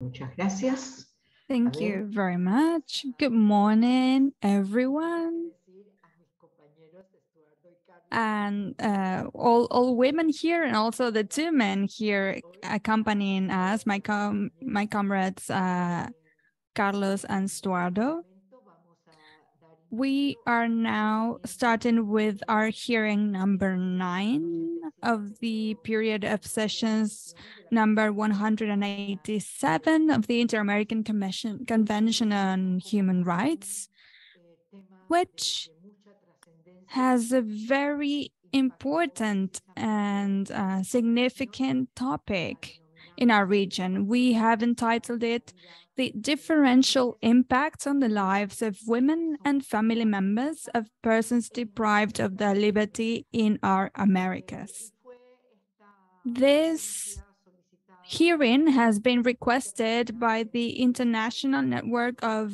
Muchas gracias. Thank you very much. Good morning, everyone. And uh, all, all women here and also the two men here accompanying us, my, com my comrades, uh, Carlos and Stuardo. We are now starting with our hearing number nine of the period of sessions number 187 of the Inter-American Commission Convention on Human Rights, which has a very important and uh, significant topic in our region. We have entitled it the differential impacts on the lives of women and family members of persons deprived of their liberty in our Americas. This hearing has been requested by the International Network of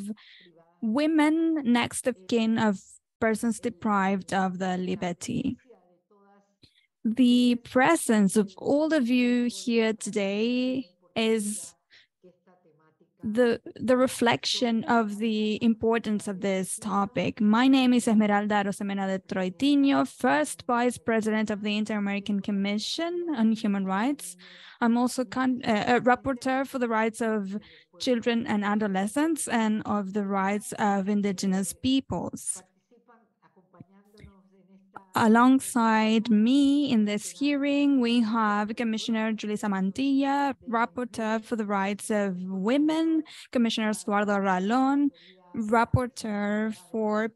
Women Next of Kin of Persons Deprived of their Liberty. The presence of all of you here today is the the reflection of the importance of this topic. My name is Esmeralda Arosemena de Troitiño, first Vice President of the Inter-American Commission on Human Rights. I'm also uh, a rapporteur for the rights of children and adolescents and of the rights of indigenous peoples. Alongside me in this hearing, we have Commissioner Julissa Mantilla, Rapporteur for the Rights of Women, Commissioner Stuardo Ralón, Rapporteur for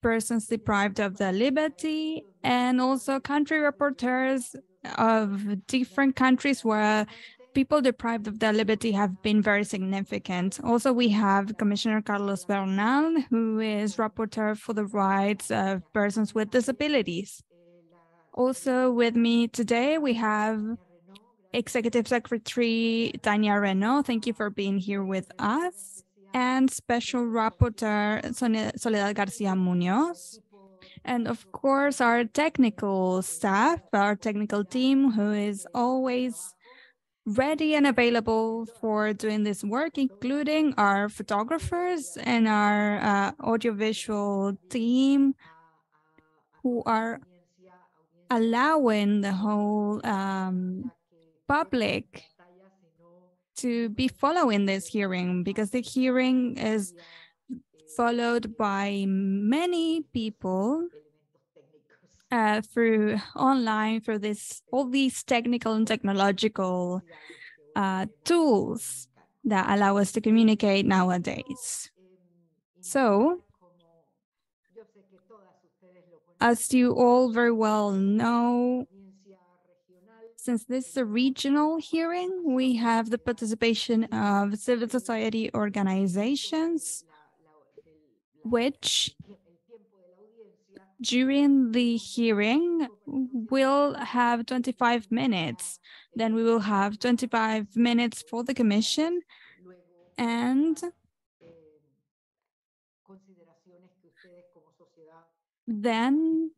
Persons Deprived of their Liberty, and also country rapporteurs of different countries where people deprived of their liberty have been very significant. Also, we have Commissioner Carlos Bernal, who is rapporteur for the rights of persons with disabilities. Also with me today, we have Executive Secretary Tania Reneaum. Thank you for being here with us. And Special Rapporteur Soledad Garcia Munoz. And of course, our technical staff, our technical team, who is always ready and available for doing this work, including our photographers and our uh, audiovisual team who are allowing the whole um, public to be following this hearing because the hearing is followed by many people uh, through online through this all these technical and technological uh, tools that allow us to communicate nowadays. So, as you all very well know, since this is a regional hearing, we have the participation of civil society organizations, which during the hearing, we'll have 25 minutes. Then we will have 25 minutes for the commission and then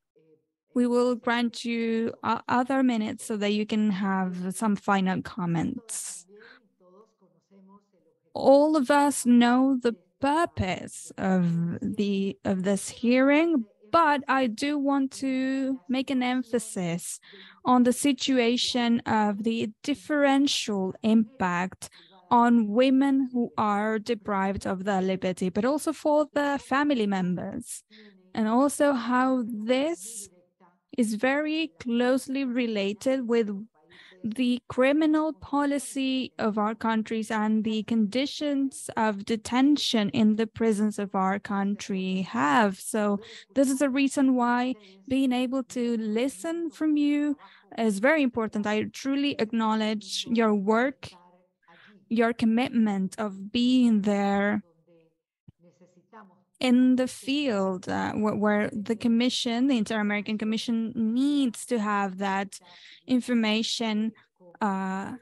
we will grant you other minutes so that you can have some final comments. All of us know the purpose of the of this hearing, but I do want to make an emphasis on the situation of the differential impact on women who are deprived of their liberty, but also for the family members, and also how this is very closely related with the criminal policy of our countries and the conditions of detention in the prisons of our country have. So this is a reason why being able to listen from you is very important. I truly acknowledge your work, your commitment of being there in the field uh, where, the commission, the Inter-American Commission needs to have that information uh,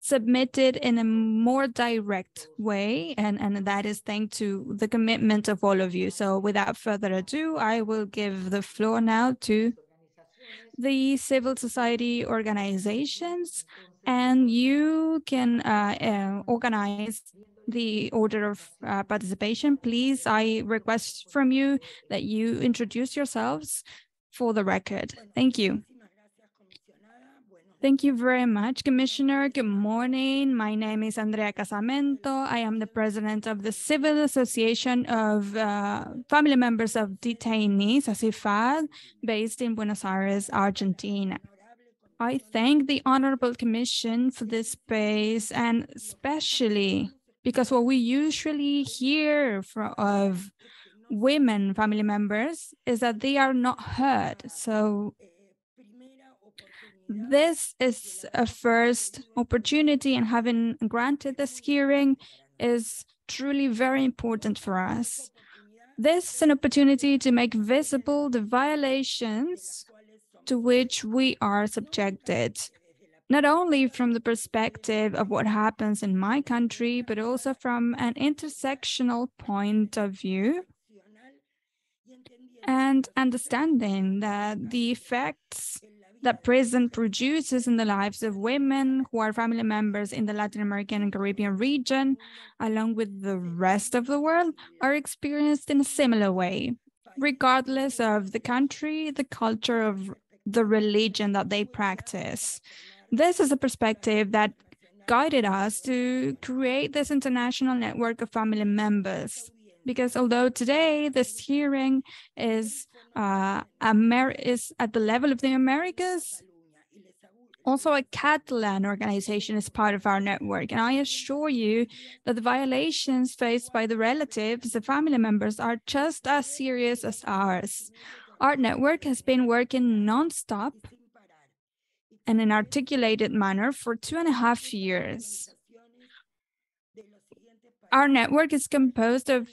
submitted in a more direct way. And, and that is thanks to the commitment of all of you. So without further ado, I will give the floor now to the civil society organizations and you can uh, uh, organize the order of uh, participation. Please, I request from you that you introduce yourselves for the record. Thank you. Thank you very much, Commissioner. Good morning. My name is Andrea Casamento. I am the president of the Civil Association of uh, Family Members of Detainees, ACIFAD, based in Buenos Aires, Argentina. I thank the Honorable Commission for this space and especially because what we usually hear from, of women family members is that they are not heard. So this is a first opportunity and having granted this hearing is truly very important for us. This is an opportunity to make visible the violations to which we are subjected, not only from the perspective of what happens in my country, but also from an intersectional point of view and understanding that the effects that prison produces in the lives of women who are family members in the Latin American and Caribbean region, along with the rest of the world, are experienced in a similar way, regardless of the country, the culture of the religion that they practice. This is a perspective that guided us to create this international network of family members because although today this hearing is uh, Amer is at the level of the Americas, also a Catalan organization is part of our network. And I assure you that the violations faced by the relatives, the family members, are just as serious as ours. Our network has been working nonstop in an articulated manner for two and a half years. Our network is composed of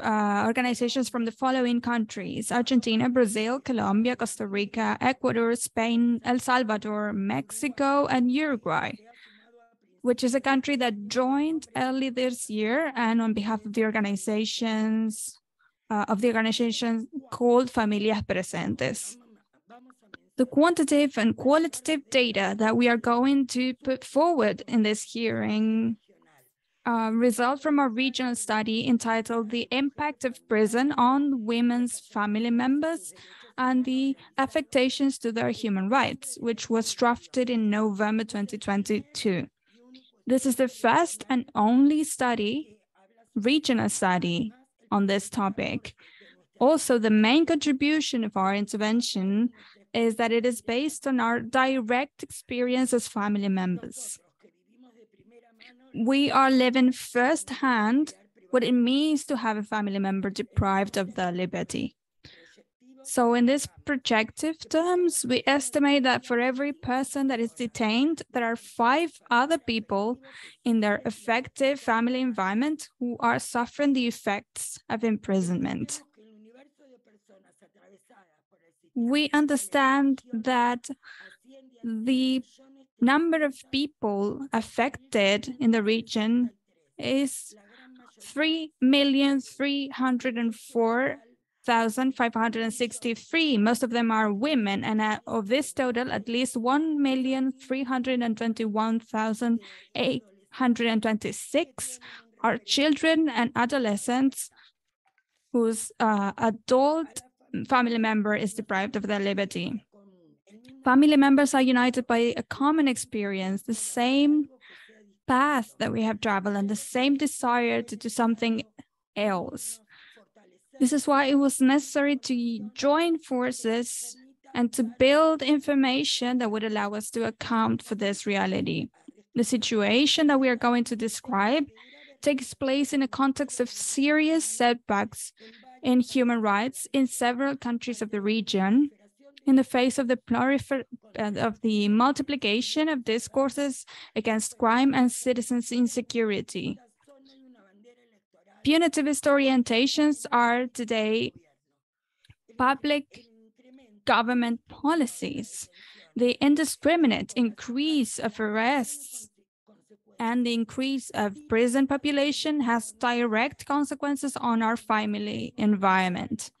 uh, organizations from the following countries, Argentina, Brazil, Colombia, Costa Rica, Ecuador, Spain, El Salvador, Mexico, and Uruguay, which is a country that joined early this year and on behalf of the organizations, uh, of the organization called Familias Presentes. The quantitative and qualitative data that we are going to put forward in this hearing uh, result from a regional study entitled The Impact of Prison on Women's Family Members and the Affectations to Their Human Rights, which was drafted in November 2022. This is the first and only study, regional study, on this topic. Also, the main contribution of our intervention is that it is based on our direct experience as family members we are living firsthand what it means to have a family member deprived of their liberty. So in these projective terms, we estimate that for every person that is detained, there are five other people in their effective family environment who are suffering the effects of imprisonment. We understand that the number of people affected in the region is 3,304,563. Most of them are women, and of this total, at least 1,321,826 are children and adolescents whose uh, adult family member is deprived of their liberty. Family members are united by a common experience, the same path that we have traveled and the same desire to do something else. This is why it was necessary to join forces and to build information that would allow us to account for this reality. The situation that we are going to describe takes place in a context of serious setbacks in human rights in several countries of the region, in the face of the prolifer uh, of the multiplication of discourses against crime and citizens' insecurity. Punitivist orientations are today public government policies. The indiscriminate increase of arrests and the increase of prison population has direct consequences on our family environment.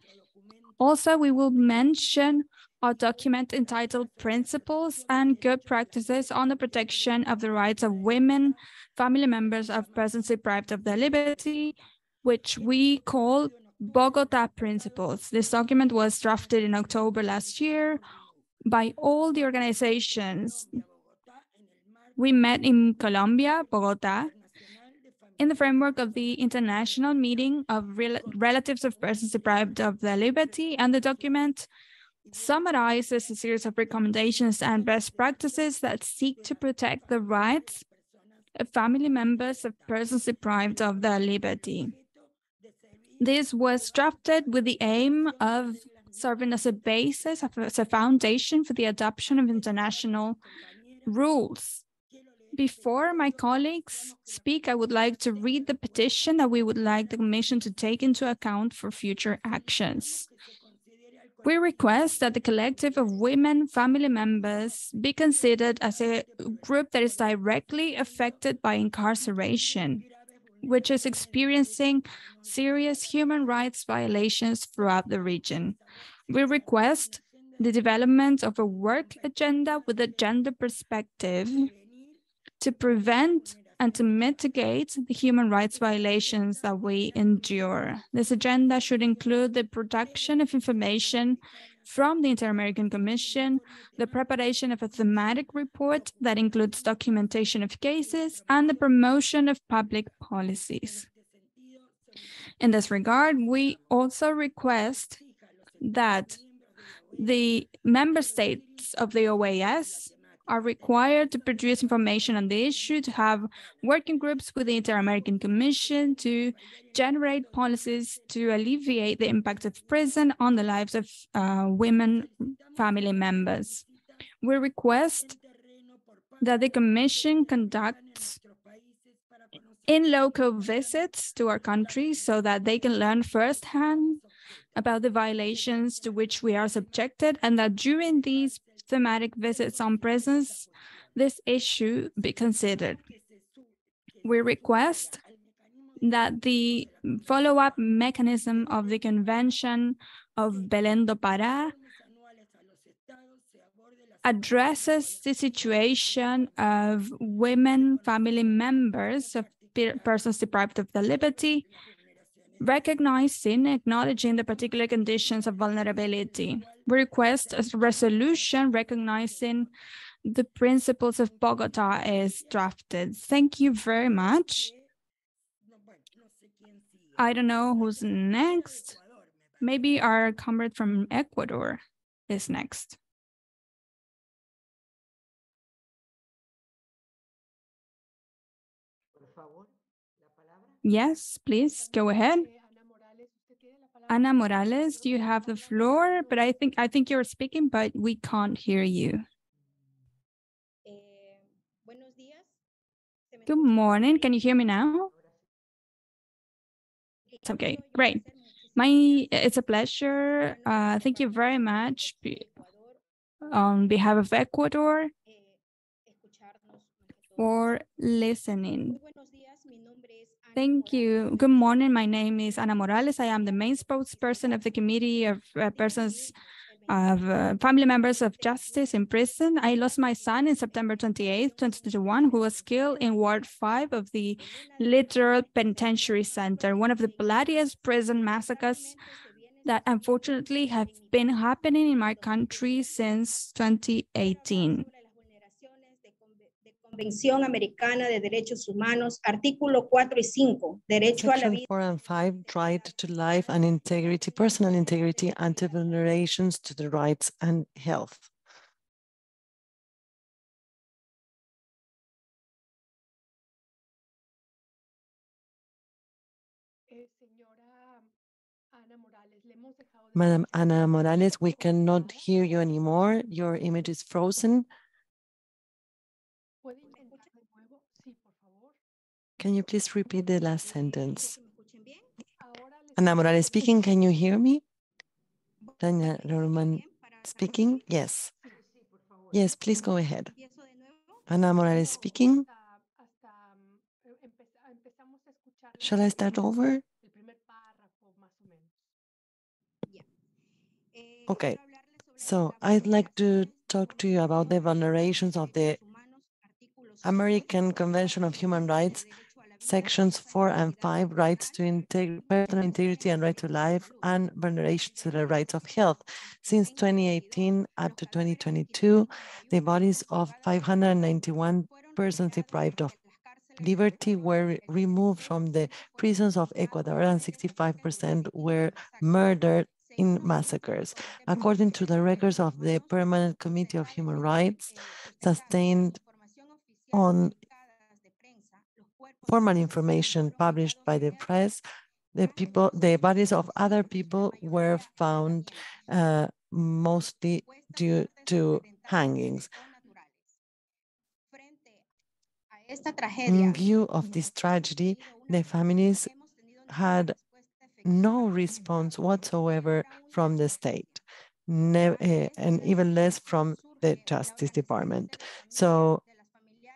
Also, we will mention a document entitled Principles and Good Practices on the Protection of the Rights of Women, Family Members of Persons Deprived of their Liberty, which we call Bogota Principles. This document was drafted in October last year by all the organizations. We met in Colombia, Bogota, in the framework of the International Meeting of Rel Relatives of Persons Deprived of their Liberty, and the document summarizes a series of recommendations and best practices that seek to protect the rights of family members of persons deprived of their liberty. This was drafted with the aim of serving as a basis, as a foundation for the adoption of international rules. Before my colleagues speak, I would like to read the petition that we would like the Commission to take into account for future actions. We request that the collective of women family members be considered as a group that is directly affected by incarceration which is experiencing serious human rights violations throughout the region. We request the development of a work agenda with a gender perspective to prevent and to mitigate the human rights violations that we endure. This agenda should include the production of information from the Inter-American Commission, the preparation of a thematic report that includes documentation of cases, and the promotion of public policies. In this regard, we also request that the member states of the OAS are required to produce information on the issue, to have working groups with the Inter-American Commission to generate policies to alleviate the impact of prison on the lives of uh, women family members. We request that the Commission conducts in local visits to our country so that they can learn firsthand about the violations to which we are subjected and that during these thematic visits on prisons, this issue be considered. We request that the follow-up mechanism of the Convention of Belém do Pará addresses the situation of women family members of persons deprived of their liberty, recognizing, acknowledging the particular conditions of vulnerability. We request a resolution recognizing the principles of Bogota is drafted. Thank you very much. I don't know who's next. Maybe our comrade from Ecuador is next. Yes, please go ahead. Ana Morales, you have the floor, but I think I think you're speaking, but we can't hear you. Good morning. Can you hear me now? It's okay. Great. My it's a pleasure. Uh, thank you very much on behalf of Ecuador for listening. Thank you. Good morning. My name is Ana Morales. I am the main spokesperson of the Committee of uh, Persons of uh, Family Members of Justice in Prison. I lost my son in September 28, 2021, who was killed in Ward 5 of the Litoral Penitentiary Center, one of the bloodiest prison massacres that unfortunately have been happening in my country since 2018. Convención Americana de Derechos Humanos, artículo 4 y 5, derecho a la vida. 4 and 5, right to life and integrity, personal integrity, anti-vulnerations to the rights and health. Eh, señora Ana Morales, le hemos dejado de Madam. Ana Morales, we cannot hear you anymore. Your image is frozen. ¿Puede intentar de nuevo? Sí, por favor. Can you please repeat the last sentence? Ana Morales speaking, can you hear me? Tanya ¿Me Roman speaking? Yes. Yes, please go ahead. Ana Morales speaking. Shall I start over? Okay. So I'd like to talk to you about the vulnerations of the American Convention of Human Rights, sections four and five, rights to integ personal integrity and right to life, and vulnerations to the rights of health. Since 2018 up to 2022, the bodies of 591 persons deprived of liberty were removed from the prisons of Ecuador and 65% were murdered in massacres. According to the records of the Permanent Committee of Human Rights, sustained on formal information published by the press, the people, the bodies of other people were found uh, mostly due to hangings. In view of this tragedy, the families had no response whatsoever from the state, uh, and even less from the Justice Department. So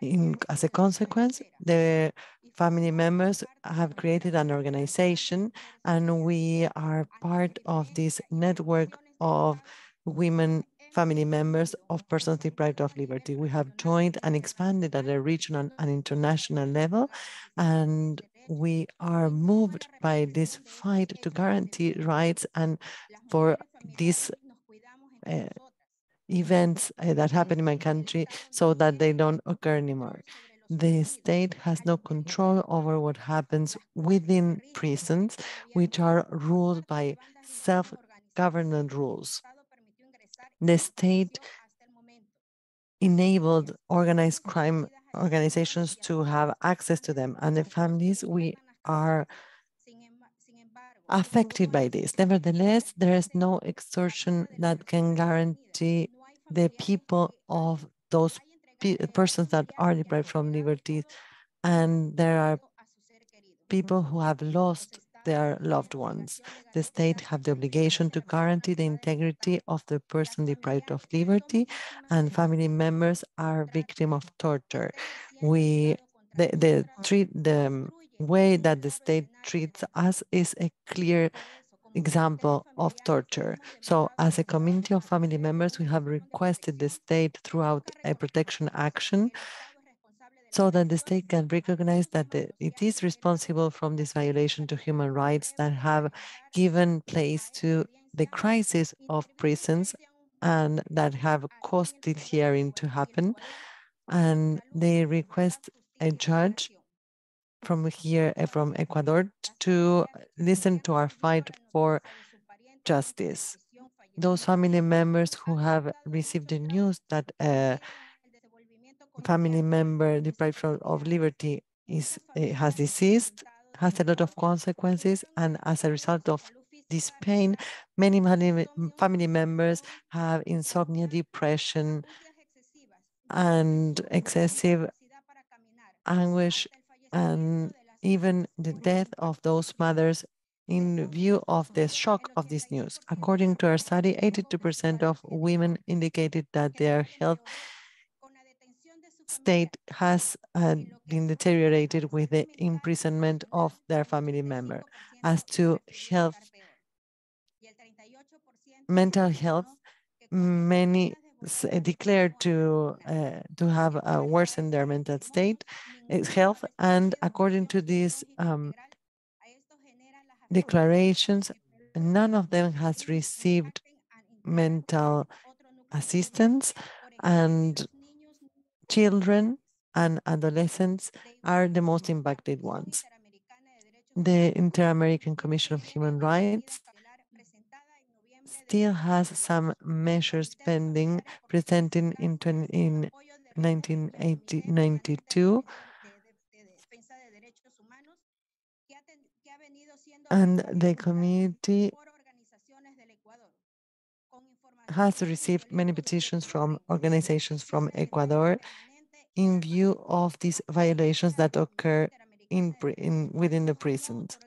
in, as a consequence, the family members have created an organization and we are part of this network of women family members of persons deprived of liberty. We have joined and expanded at a regional and international level, and we are moved by this fight to guarantee rights and for these uh, events uh, that happen in my country so that they don't occur anymore. The state has no control over what happens within prisons, which are ruled by self-government rules. The state enabled organized crime organizations to have access to them and the families we are affected by this. Nevertheless, there is no extortion that can guarantee the people of those persons that are deprived from liberty. And there are people who have lost their loved ones. The state have the obligation to guarantee the integrity of the person deprived of liberty and family members are victim of torture. We, the, the, treat, the way that the state treats us is a clear example of torture. So as a community of family members, we have requested the state throughout a protection action so that the state can recognize that the, it is responsible from this violation to human rights that have given place to the crisis of prisons and that have caused this hearing to happen. And they request a judge from here, eh, from Ecuador, to listen to our fight for justice. Those family members who have received the news that a family member deprived of liberty is uh, has deceased has a lot of consequences, and as a result of this pain, many family members have insomnia, depression, and excessive anguish and even the death of those mothers in view of the shock of this news. According to our study, 82% of women indicated that their health state has uh, been deteriorated with the imprisonment of their family member. As to health, mental health, many declared to uh, to have a worsened their mental state, health, and according to these um, declarations, none of them has received mental assistance, and children and adolescents are the most impacted ones. The Inter-American Commission of Human Rights still has some measures pending presenting in, in 1992 and the community has received many petitions from organizations from Ecuador in view of these violations that occur in, in within the prisons.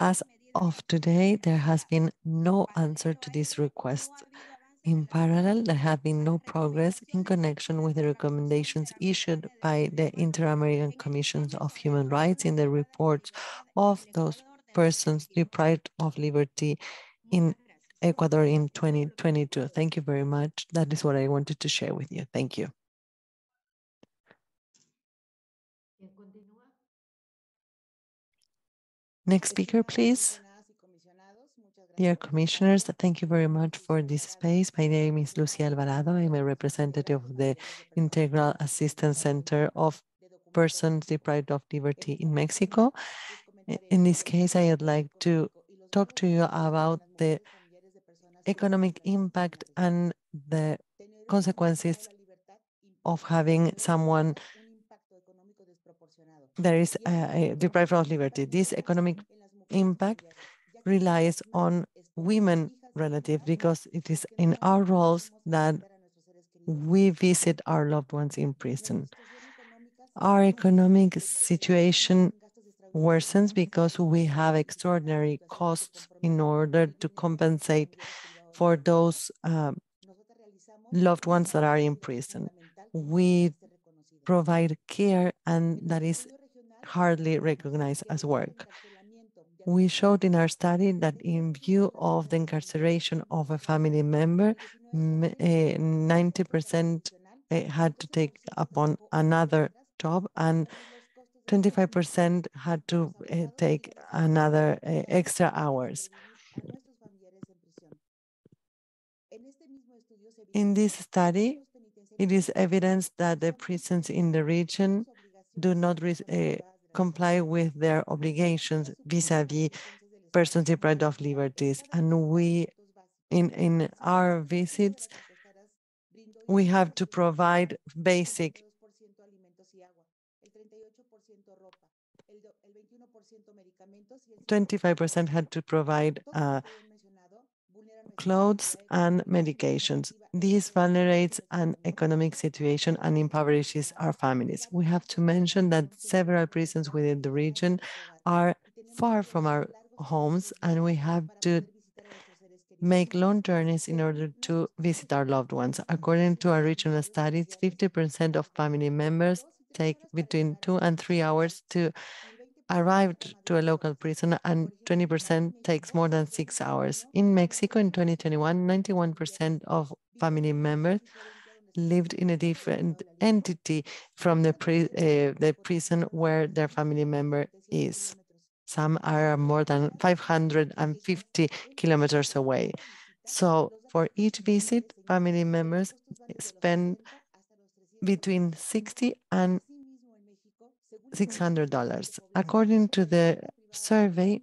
As of today, there has been no answer to this request. In parallel, there have been no progress in connection with the recommendations issued by the Inter-American Commissions of Human Rights in the reports of those persons deprived of liberty in Ecuador in 2022. Thank you very much. That is what I wanted to share with you. Thank you. Next speaker, please. Dear commissioners, thank you very much for this space. My name is Lucia Alvarado. I'm a representative of the Integral Assistance Center of Persons Deprived of Liberty in Mexico. In this case, I would like to talk to you about the economic impact and the consequences of having someone that is uh, deprived of liberty. This economic impact relies on women relative because it is in our roles that we visit our loved ones in prison. Our economic situation worsens because we have extraordinary costs in order to compensate for those uh, loved ones that are in prison. We provide care and that is hardly recognized as work. We showed in our study that in view of the incarceration of a family member, 90% eh, eh, had to take upon another job and 25% had to uh, take another extra hours. In this study, it is evidence that the prisons in the region do not uh, comply with their obligations vis-a-vis -vis persons deprived of liberties. And we, in, in our visits, we have to provide basic 25% had to provide uh, clothes and medications. This vulnerates an economic situation and impoverishes our families. We have to mention that several prisons within the region are far from our homes and we have to make long journeys in order to visit our loved ones. According to our regional studies, 50% of family members take between two and three hours to arrived to a local prison and 20% takes more than six hours. In Mexico in 2021, 91% of family members lived in a different entity from the, uh, the prison where their family member is. Some are more than 550 kilometers away. So for each visit, family members spend between 60 and $600. According to the survey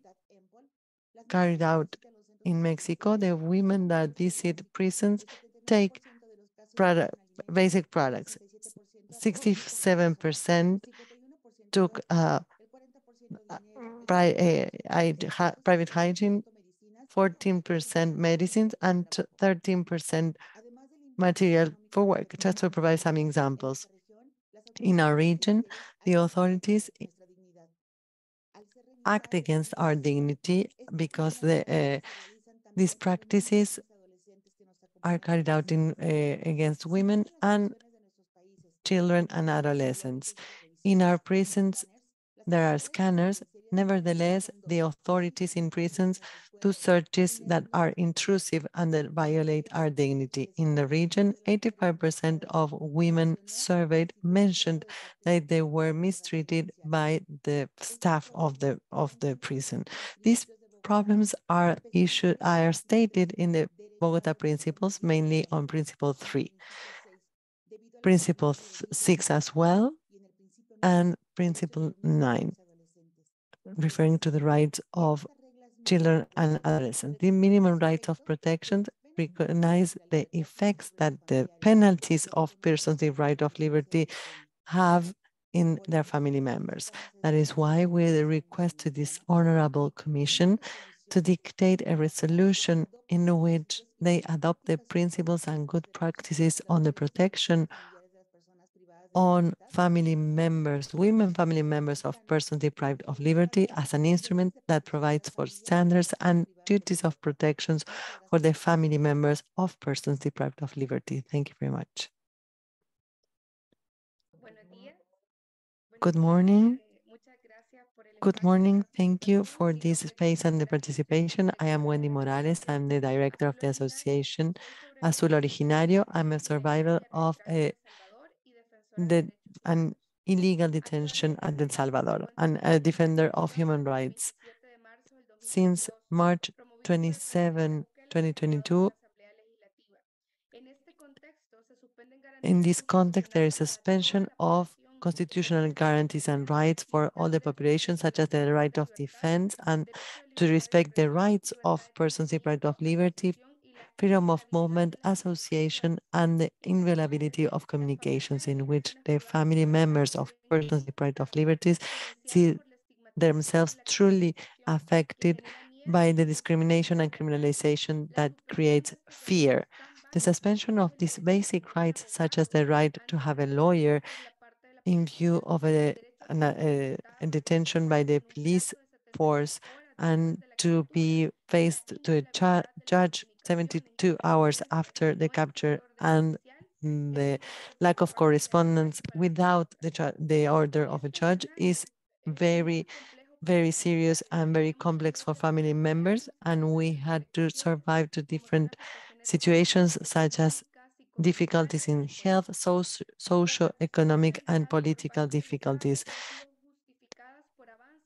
carried out in Mexico, the women that visit prisons take product, basic products. 67% took uh, pri uh, private hygiene, 14% medicines, and 13% material for work. Just to provide some examples. In our region, the authorities act against our dignity because the, uh, these practices are carried out in, uh, against women and children and adolescents. In our prisons, there are scanners. Nevertheless, the authorities in prisons do searches that are intrusive and that violate our dignity. In the region, 85% of women surveyed mentioned that they were mistreated by the staff of the, of the prison. These problems are issued are stated in the Bogota principles, mainly on principle three. Principle six as well, and principle nine, referring to the rights of children and adolescents. The minimum rights of protection recognize the effects that the penalties of persons deprived of liberty have in their family members. That is why we request to this honorable commission to dictate a resolution in which they adopt the principles and good practices on the protection on family members, women family members of persons deprived of liberty as an instrument that provides for standards and duties of protections for the family members of persons deprived of liberty. Thank you very much. Good morning. Good morning. Thank you for this space and the participation. I am Wendy Morales. I'm the director of the association Azul Originario. I'm a survivor of a, the, an illegal detention at El Salvador and a defender of human rights. Since March 27, 2022, in this context, there is suspension of constitutional guarantees and rights for all the population, such as the right of defense and to respect the rights of persons deprived of liberty, freedom of movement, association, and the inviolability of communications in which the family members of persons deprived of liberties see themselves truly affected by the discrimination and criminalization that creates fear. The suspension of these basic rights, such as the right to have a lawyer in view of a, a, uh, a detention by the police force and to be faced to a judge 72 hours after the capture and the lack of correspondence without the, the order of a judge is very, very serious and very complex for family members. And we had to survive to different situations such as difficulties in health, socio, socio-economic and political difficulties.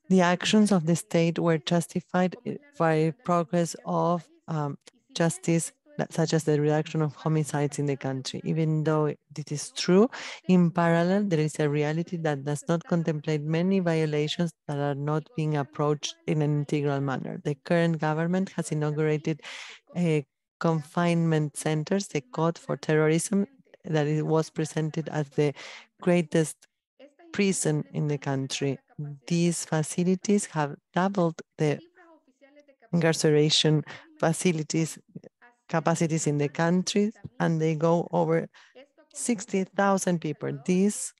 The actions of the state were justified by progress of um, justice, such as the reduction of homicides in the country. Even though it is true, in parallel, there is a reality that does not contemplate many violations that are not being approached in an integral manner. The current government has inaugurated a confinement centers, the code for terrorism, that it was presented as the greatest prison in the country. These facilities have doubled the incarceration facilities capacities in the country, and they go over 60,000 people. This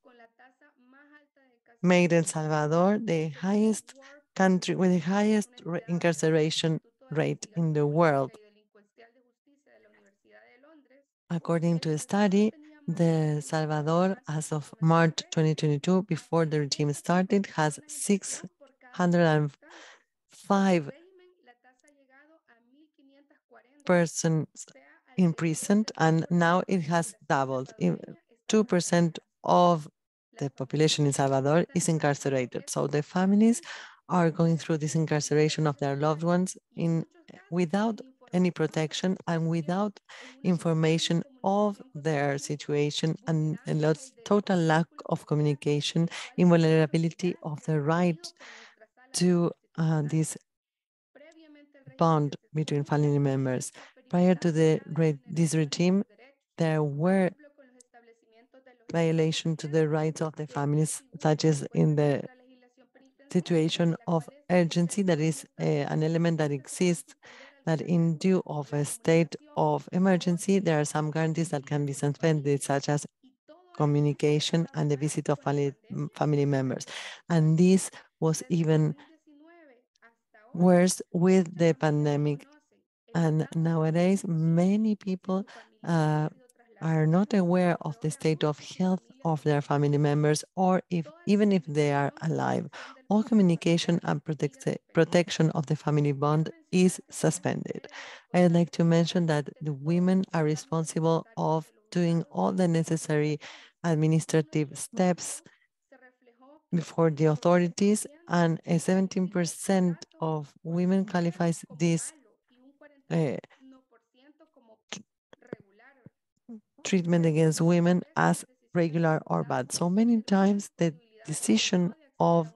made El Salvador the highest country with the highest incarceration rate in the world. According to a study, the Salvador, as of March 2022, before the regime started, has 605 persons imprisoned, and now it has doubled. 2% of the population in Salvador is incarcerated. So the families are going through this incarceration of their loved ones in without any protection and without information of their situation and a total lack of communication, invulnerability of the right to uh, this bond between family members. Prior to the this regime, there were violation to the rights of the families, such as in the situation of urgency, that is uh, an element that exists that in due of a state of emergency, there are some guarantees that can be suspended, such as communication and the visit of family, family members. And this was even worse with the pandemic. And nowadays, many people uh, are not aware of the state of health of their family members or if even if they are alive. All communication and protect protection of the family bond is suspended. I'd like to mention that the women are responsible of doing all the necessary administrative steps before the authorities and 17% of women qualifies this uh, treatment against women as regular or bad. So many times the decision of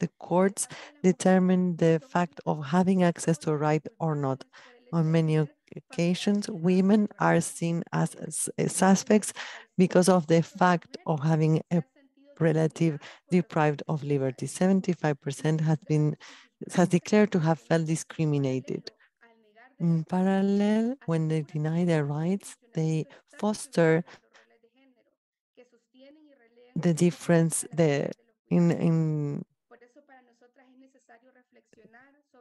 the courts determine the fact of having access to a right or not. On many occasions, women are seen as, as suspects because of the fact of having a relative deprived of liberty. 75% has been has declared to have felt discriminated. In parallel, when they deny their rights, they foster the difference the in in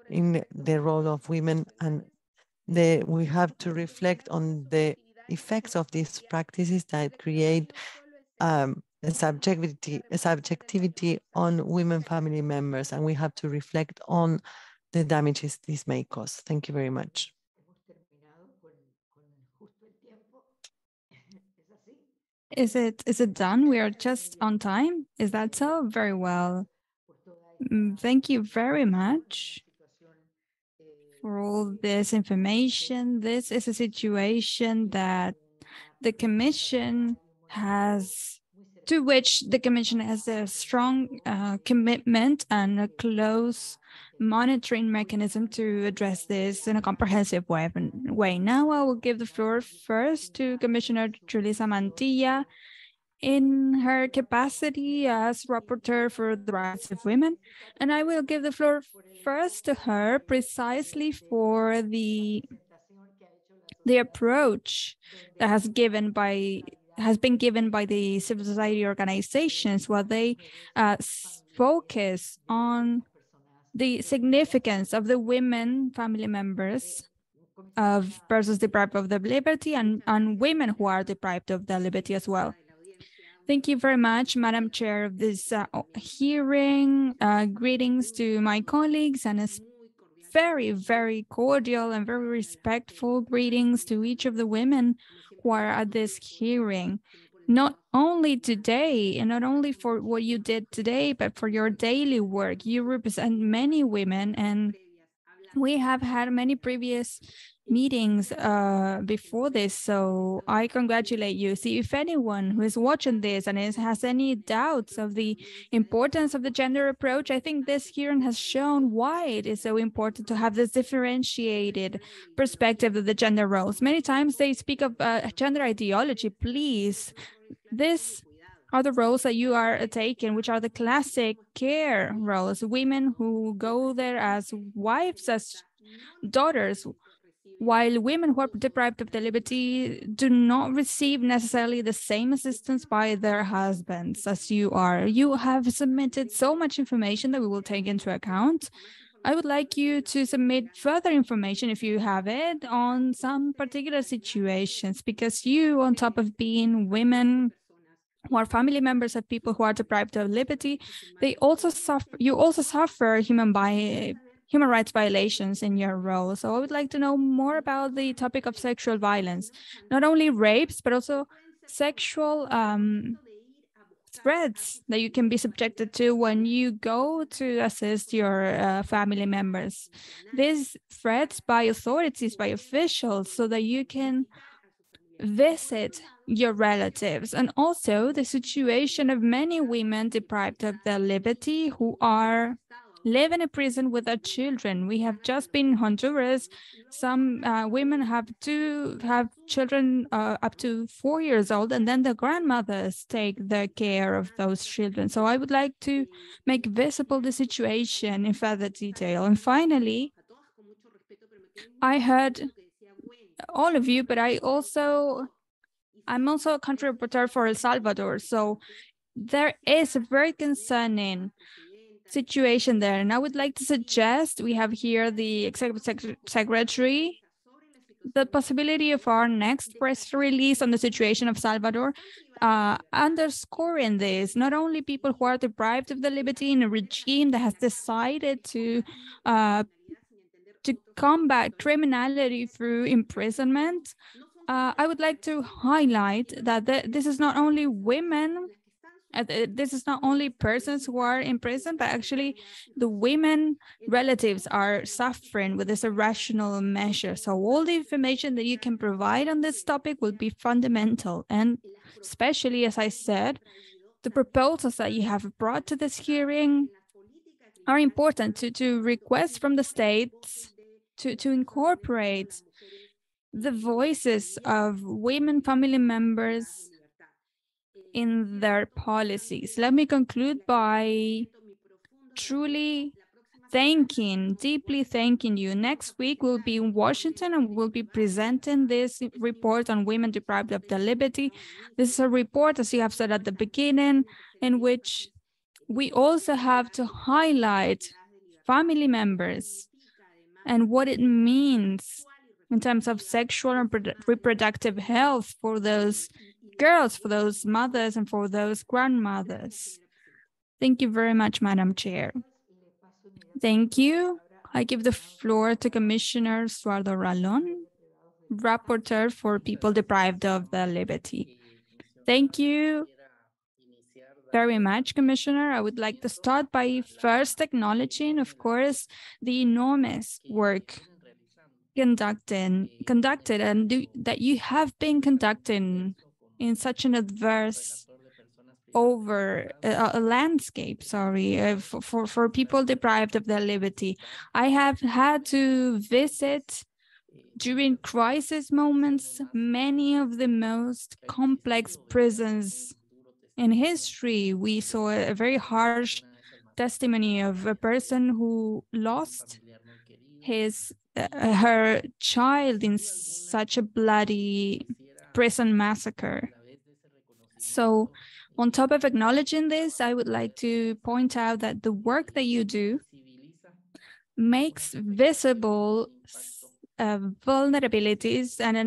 in the role of women and the we have to reflect on the effects of these practices that create um, subjectivity, subjectivity on women family members, and we have to reflect on the damages this may cause. Thank you very much. Is it is it done? We are just on time. Is that so? Very well. Mm, Thank you very much for all this information. This is a situation that the Commission has, to which the Commission has a strong uh, commitment and a close monitoring mechanism to address this in a comprehensive way. Now I will give the floor first to Commissioner Julissa Mantilla in her capacity as rapporteur for the rights of women. And I will give the floor first to her precisely for the the approach that has given by has been given by the civil society organizations where they uh, focus on the significance of the women family members of persons deprived of their liberty and, and women who are deprived of their liberty as well. Thank you very much, Madam Chair of this uh, hearing. Uh, greetings to my colleagues and a very, very cordial and very respectful greetings to each of the women are at this hearing. Not only today, and not only for what you did today, but for your daily work. You represent many women, and we have had many previous meetings uh, before this, so I congratulate you. See, if anyone who is watching this and is, has any doubts of the importance of the gender approach, I think this hearing has shown why it is so important to have this differentiated perspective of the gender roles. Many times they speak of uh, gender ideology. Please, this are the roles that you are taking, which are the classic care roles, women who go there as wives, as daughters, while women who are deprived of their liberty do not receive necessarily the same assistance by their husbands as you are. You have submitted so much information that we will take into account. I would like you to submit further information if you have it on some particular situations, because you, on top of being women who are family members of people who are deprived of liberty, they also suffer, you also suffer human by human rights violations in your role. So I would like to know more about the topic of sexual violence, not only rapes, but also sexual um, threats that you can be subjected to when you go to assist your uh, family members. These threats by authorities, by officials, so that you can visit your relatives and also the situation of many women deprived of their liberty who are live in a prison with their children. We have just been in Honduras. Some uh, women have to have children uh, up to four years old, and then the grandmothers take the care of those children. So I would like to make visible the situation in further detail. And finally, I heard all of you, but I also, I'm also a country reporter for El Salvador. So there is a very concerning situation there. And I would like to suggest we have here the executive sec secretary, the possibility of our next press release on the situation of Salvador, uh, underscoring this, not only people who are deprived of the liberty in a regime that has decided to uh, to combat criminality through imprisonment, uh, I would like to highlight that this is not only women Uh, this is not only persons who are in prison, but actually the women relatives are suffering with this irrational measure. So all the information that you can provide on this topic will be fundamental. And especially, as I said, the proposals that you have brought to this hearing are important to, to request from the states to, to incorporate the voices of women family members in their policies. Let me conclude by truly thanking, deeply thanking you. Next week, we'll be in Washington and we'll be presenting this report on women deprived of their liberty. This is a report, as you have said at the beginning, in which we also have to highlight family members and what it means in terms of sexual and reproductive health for those girls, for those mothers, and for those grandmothers. Thank you very much, Madam Chair. Thank you. I give the floor to Commissioner Stuardo Ralón, Rapporteur for People Deprived of their Liberty. Thank you very much, Commissioner. I would like to start by first acknowledging, of course, the enormous work conducted, conducted and do, that you have been conducting in such an adverse over uh, a landscape sorry uh, for, for for people deprived of their liberty. I have had to visit during crisis moments many of the most complex prisons in history. We saw a, a very harsh testimony of a person who lost his uh, her child in such a bloody prison massacre. So on top of acknowledging this, I would like to point out that the work that you do makes visible uh, vulnerabilities and a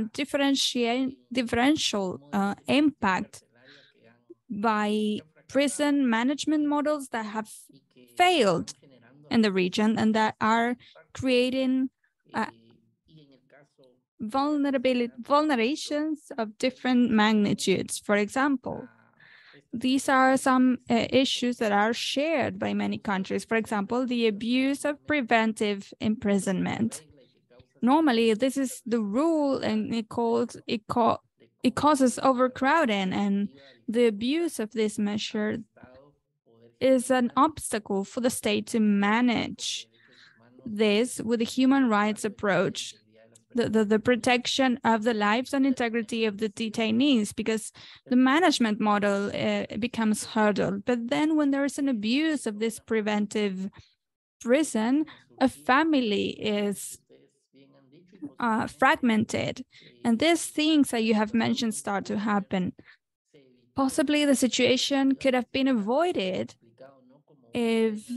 differential uh, impact by prison management models that have failed in the region and that are creating uh, vulnerability vulnerations of different magnitudes. For example, these are some uh, issues that are shared by many countries. For example, the abuse of preventive imprisonment. Normally, this is the rule and it, calls, it, it causes overcrowding and the abuse of this measure is an obstacle for the state to manage this with a human rights approach the, the, the, protection of the lives and integrity of the detainees because the management model uh, becomes hurdle. But then when there is an abuse of this preventive prison, a family is uh, fragmented. And these things that you have mentioned start to happen. Possibly the situation could have been avoided if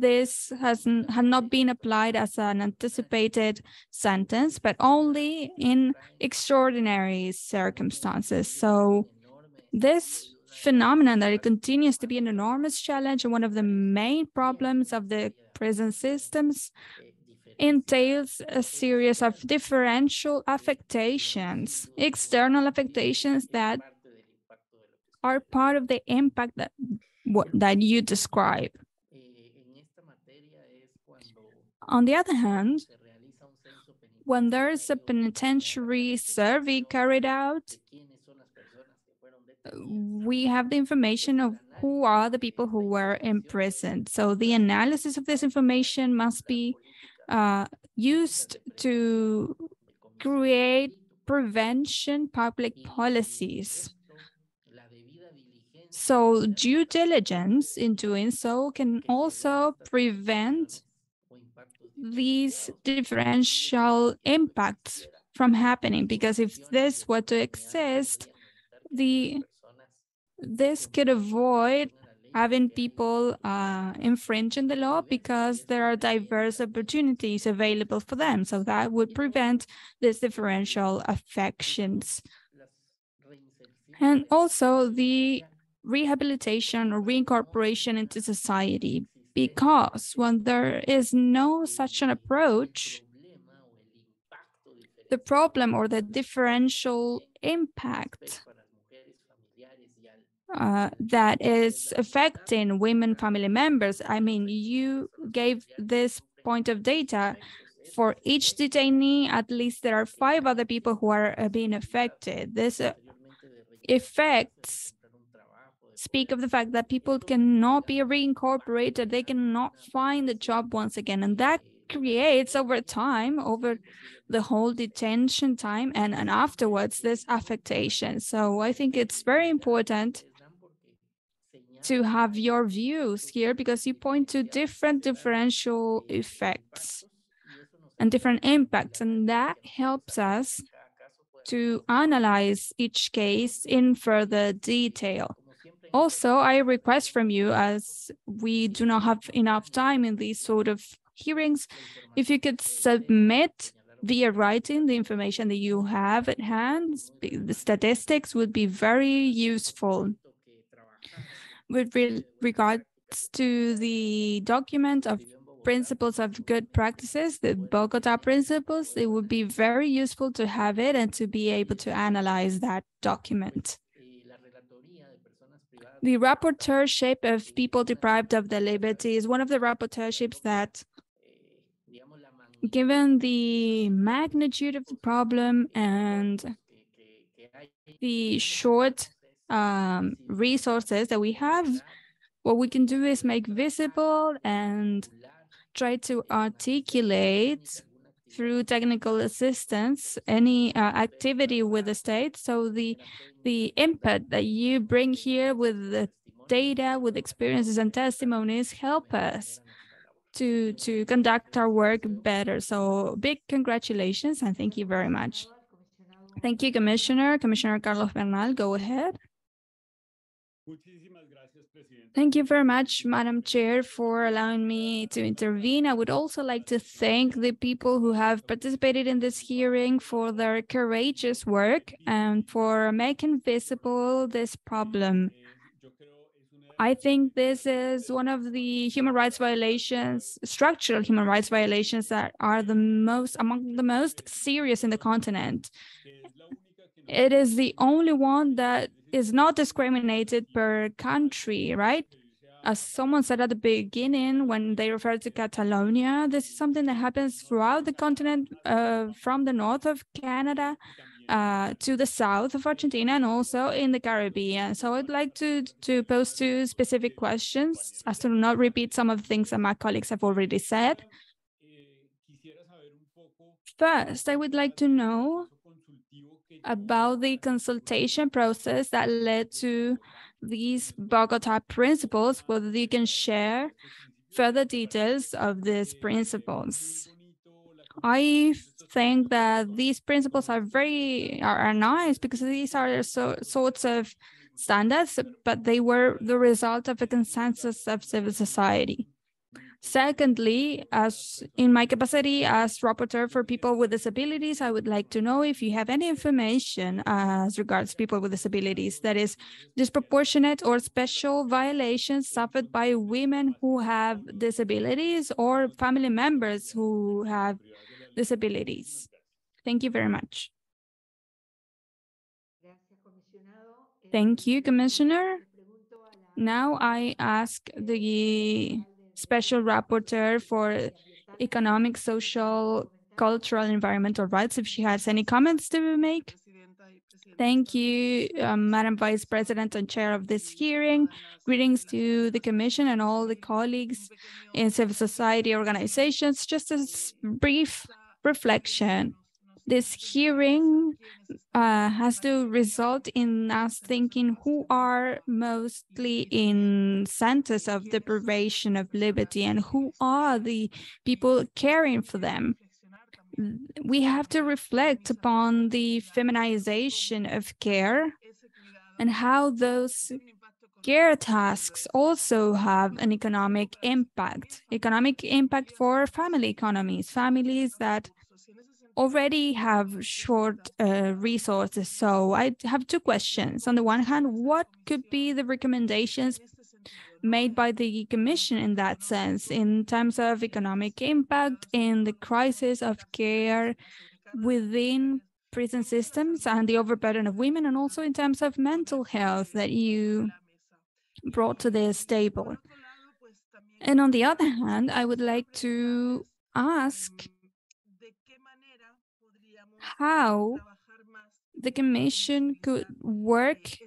this has had not been applied as an anticipated sentence, but only in extraordinary circumstances. So this phenomenon that it continues to be an enormous challenge and one of the main problems of the prison systems entails a series of differential affectations, external affectations that are part of the impact that, that you describe. On the other hand, when there is a penitentiary survey carried out, we have the information of who are the people who were imprisoned. So the analysis of this information must be uh, used to create prevention public policies. So due diligence in doing so can also prevent these differential impacts from happening because if this were to exist, the this could avoid having people uh, infringing the law because there are diverse opportunities available for them. So that would prevent these differential affections. And also the rehabilitation or reincorporation into society because when there is no such an approach, the problem or the differential impact uh, that is affecting women family members. I mean, you gave this point of data for each detainee, at least there are five other people who are uh, being affected. This uh, affects speak of the fact that people cannot be reincorporated, they cannot find a job once again. And that creates over time, over the whole detention time and, and afterwards, this affectation. So I think it's very important to have your views here because you point to different differential effects and different impacts, and that helps us to analyze each case in further detail. Also, I request from you, as we do not have enough time in these sort of hearings, if you could submit via writing the information that you have at hand. The statistics would be very useful. With re regards to the document of principles of good practices, the Bogota principles, it would be very useful to have it and to be able to analyze that document. The rapporteurship of people deprived of their liberty is one of the rapporteurships that, given the magnitude of the problem and the short um, resources that we have, what we can do is make visible and try to articulate through technical assistance any uh, activity with the state. So the the input that you bring here with the data, with experiences and testimonies help us to to conduct our work better. So big congratulations and thank you very much. Thank you, Commissioner. Commissioner Carlos Bernal, go ahead. Thank you very much, Madam Chair, for allowing me to intervene. I would also like to thank the people who have participated in this hearing for their courageous work and for making visible this problem. I think this is one of the human rights violations, structural human rights violations that are the most among the most serious in the continent. It is the only one that is not discriminated per country, right? As someone said at the beginning, when they referred to Catalonia, this is something that happens throughout the continent, uh, from the north of Canada uh, to the south of Argentina and also in the Caribbean. So I'd like to, to pose two specific questions as to not repeat some of the things that my colleagues have already said. First, I would like to know about the consultation process that led to these Bogota principles, whether you can share further details of these principles. I think that these principles are very are, are nice because these are so, sorts of standards, but they were the result of a consensus of civil society. Secondly, as in my capacity as rapporteur for people with disabilities, I would like to know if you have any information as regards people with disabilities that is disproportionate or special violations suffered by women who have disabilities or family members who have disabilities. Thank you very much. Thank you, Commissioner. Now I ask the Special Rapporteur for Economic, Social, Cultural, Environmental Rights, if she has any comments to make. Thank you, um, Madam Vice President and Chair of this hearing. Greetings to the Commission and all the colleagues in civil society organizations. Just a brief reflection this hearing uh, has to result in us thinking who are mostly in centers of deprivation of liberty and who are the people caring for them. We have to reflect upon the feminization of care and how those care tasks also have an economic impact, economic impact for family economies, families that already have short uh, resources. So I have two questions. On the one hand, what could be the recommendations made by the Commission in that sense, in terms of economic impact in the crisis of care within prison systems and the overburden of women, and also in terms of mental health that you brought to this table. And on the other hand, I would like to ask how the Commission could work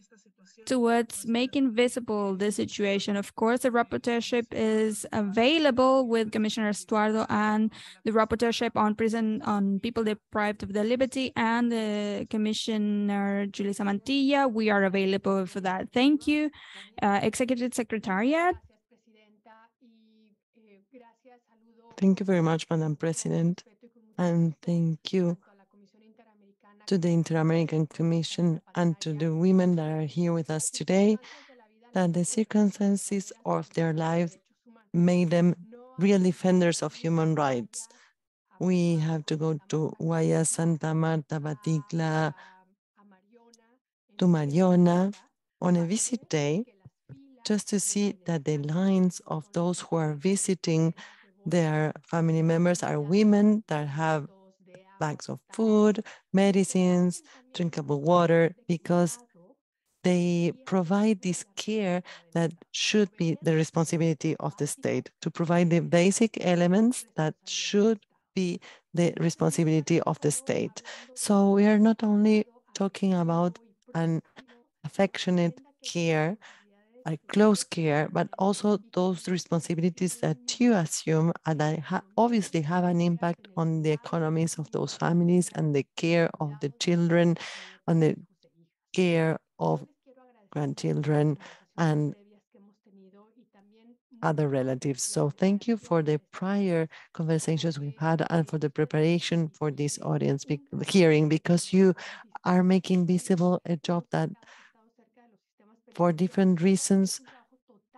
towards making visible the situation. Of course, the rapporteurship is available with Commissioner Stuardo and the rapporteurship on prison on people deprived of their liberty and the Commissioner Julissa Mantilla. We are available for that. Thank you. Uh, Executive Secretariat. Thank you very much, Madam President, and thank you to the Inter-American Commission and to the women that are here with us today, that the circumstances of their lives made them real defenders of human rights. we have to go to Guaya, Santa Marta, Baticla, to Mariona on a visit day just to see that the lines of those who are visiting their family members are women that have bags of food, medicines, drinkable water, because they provide this care that should be the responsibility of the state to provide the basic elements that should be the responsibility of the state. So we are not only talking about an affectionate care, a close care, but also those responsibilities that you assume and that ha obviously have an impact on the economies of those families and the care of the children, on the care of grandchildren and other relatives. So thank you for the prior conversations we've had and for the preparation for this audience be hearing because you are making visible a job that for different reasons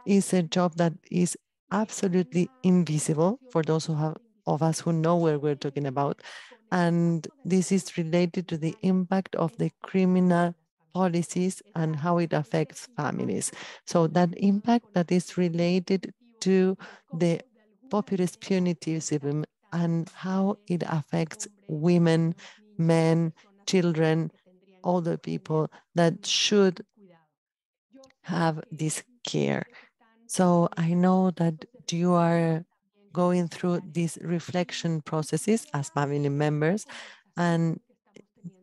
is a job that is absolutely invisible for those who have of us who know where we're talking about. And this is related to the impact of the criminal policies and how it affects families. So that impact that is related to the populist punitivism and how it affects women, men, children, older people that should have this care. So I know that you are going through these reflection processes as family members and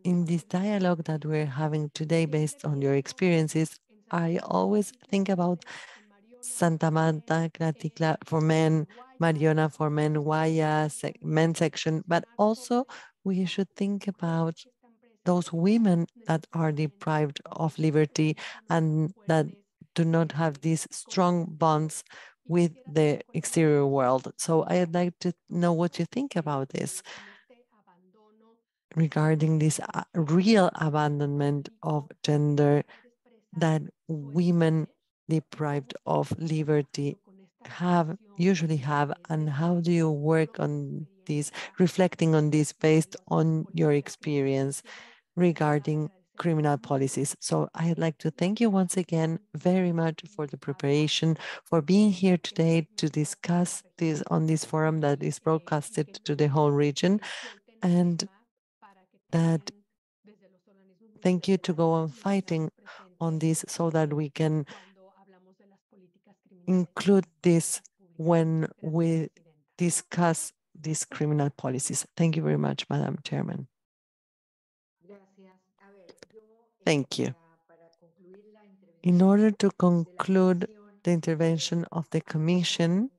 in this dialogue that we're having today based on your experiences, I always think about Santa Marta, Graticla for men, Mariona for men, Guaya, men section, but also we should think about those women that are deprived of liberty and that do not have these strong bonds with the exterior world. So I'd like to know what you think about this regarding this uh, real abandonment of gender that women deprived of liberty have usually have and how do you work on this reflecting on this based on your experience regarding criminal policies. So I'd like to thank you once again very much for the preparation, for being here today to discuss this on this forum that is broadcasted to the whole region. And that thank you to go on fighting on this so that we can include this when we discuss these criminal policies. Thank you very much, Madam Chairman. Thank you. In order to conclude the intervention of the Commission,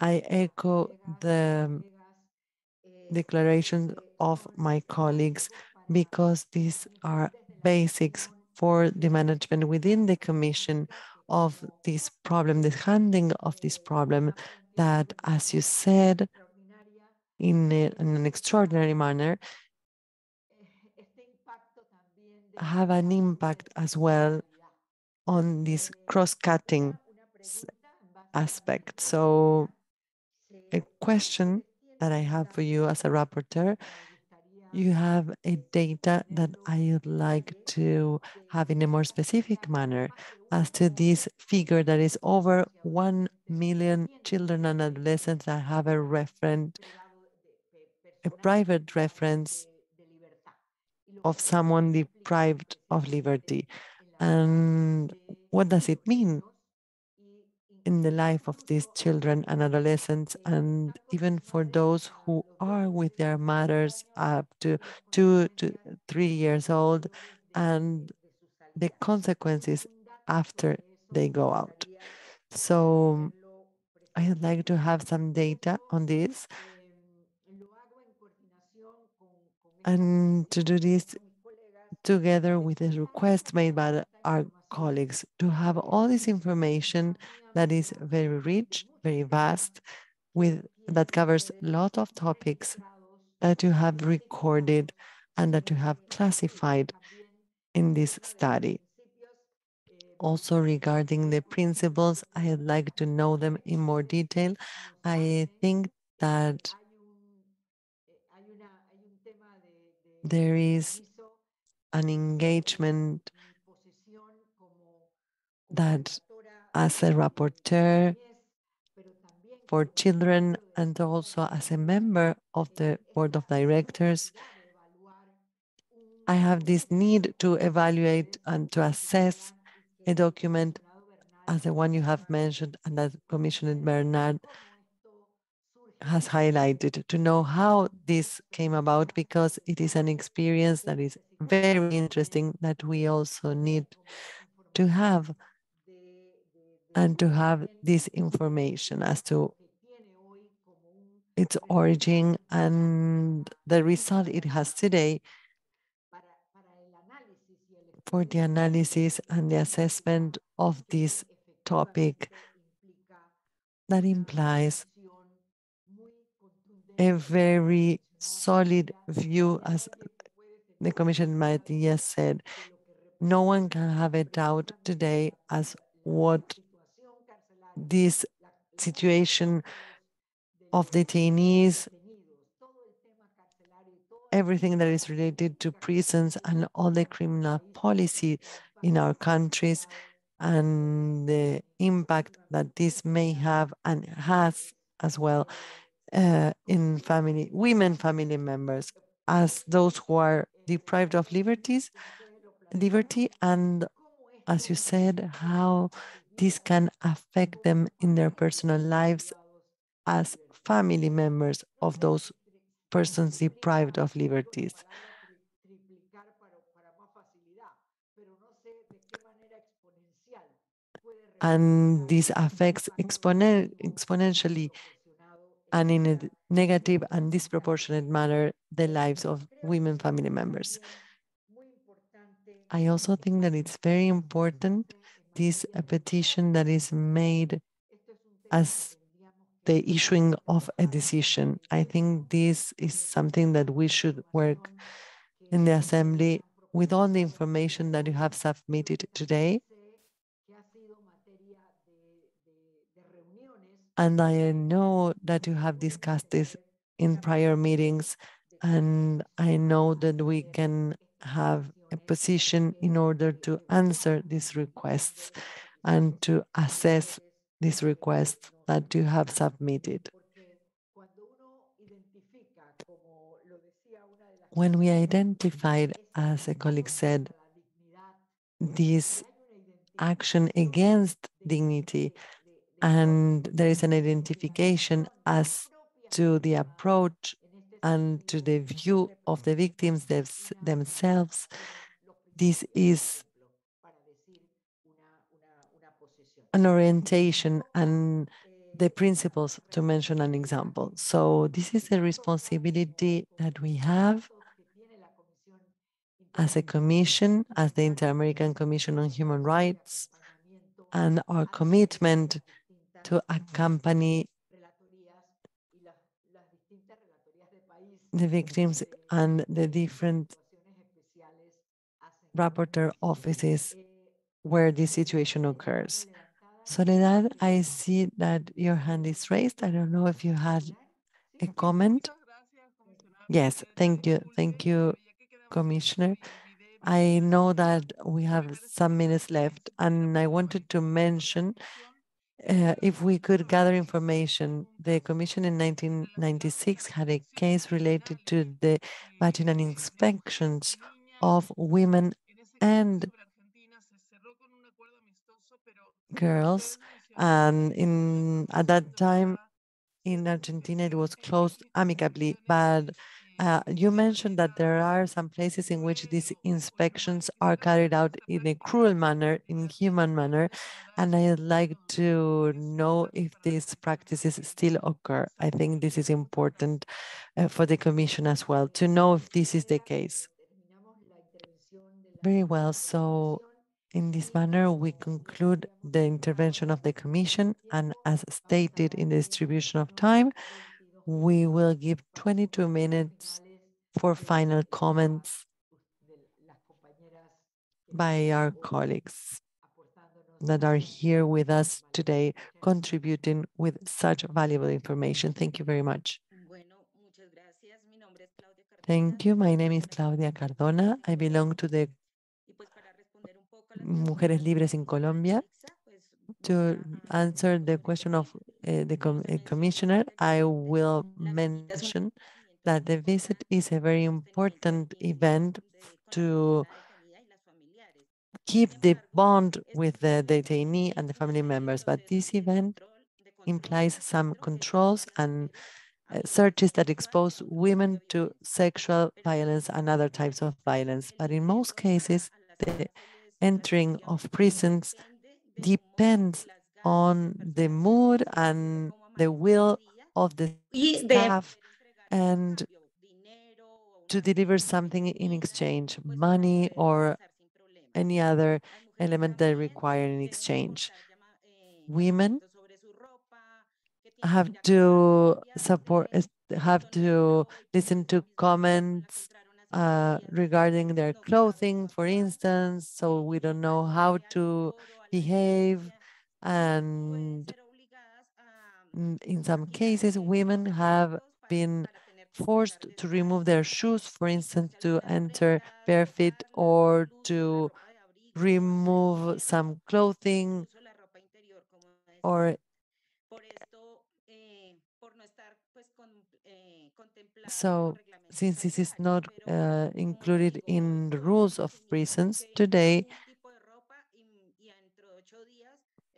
I echo the declarations of my colleagues because these are basics for the management within the Commission of this problem, the handling of this problem that, as you said, in, a, in an extraordinary manner, have an impact as well on this cross-cutting aspect. So a question that I have for you as a rapporteur, you have a data that I would like to have in a more specific manner as to this figure that is over 1 million children and adolescents that have a reference, a private reference of someone deprived of liberty. And what does it mean in the life of these children and adolescents, and even for those who are with their mothers up to two to three years old, and the consequences after they go out. So I'd like to have some data on this. And to do this together with a request made by our colleagues to have all this information that is very rich, very vast, with that covers a lot of topics uh, that you have recorded and that you have classified in this study. also regarding the principles, I'd like to know them in more detail. I think that there is an engagement that as a rapporteur for children and also as a member of the board of directors, I have this need to evaluate and to assess a document as the one you have mentioned and that Commissioner Bernal has highlighted to know how this came about because it is an experience that is very interesting that we also need to have and to have this information as to its origin and the result it has today for the analysis and the assessment of this topic that implies a very solid view, as the Commission Mantilla said. No one can have a doubt today as what this situation of detainees, everything that is related to prisons and all the criminal policy in our countries and the impact that this may have and has as well uh, in family, women family members, as those who are deprived of liberties, liberty, and as you said, how this can affect them in their personal lives as family members of those persons deprived of liberties. And this affects exponen exponentially and in a negative and disproportionate manner the lives of women family members. I also think that it's very important this petition that is made as the issuing of a decision. I think this is something that we should work in the assembly with all the information that you have submitted today And I know that you have discussed this in prior meetings, and I know that we can have a position in order to answer these requests and to assess these requests that you have submitted. When we identified, as a colleague said, this action against dignity, and there is an identification as to the approach and to the view of the victims themselves. This is an orientation and the principles to mention an example. So this is the responsibility that we have as a commission, as the Inter-American Commission on Human Rights, and our commitment to accompany the victims and the different rapporteur offices where this situation occurs. Soledad, I see that your hand is raised. I don't know if you had a comment. Yes, thank you. Thank you, Commissioner. I know that we have some minutes left, and I wanted to mention uh, if we could gather information, the Commission in 1996 had a case related to the vaginal inspections of women and girls. And in at that time in Argentina, it was closed amicably, but uh, you mentioned that there are some places in which these inspections are carried out in a cruel manner, inhuman manner, and I'd like to know if these practices still occur. I think this is important uh, for the Commission as well, to know if this is the case. Very well, so in this manner, we conclude the intervention of the Commission, and as stated in the distribution of time, we will give 22 minutes for final comments by our colleagues. that are here with us today, contributing with such valuable information. Thank you very much. Thank you. My name is Claudia Cardona. I belong to the Mujeres Libres in Colombia. To answer the question of uh, the com uh, commissioner, I will mention that the visit is a very important event to keep the bond with the detainee and the family members. But this event implies some controls and uh, searches that expose women to sexual violence and other types of violence. But in most cases, the entering of prisons depends on the mood and the will of the staff and to deliver something in exchange, money or any other element that require in exchange. Women have to support, have to listen to comments uh, regarding their clothing, for instance, so we don't know how to behave. And mm, in some cases, women have been forced to remove their shoes, for instance, to enter barefoot or to remove some clothing or so since this is not uh, included in the rules of prisons today,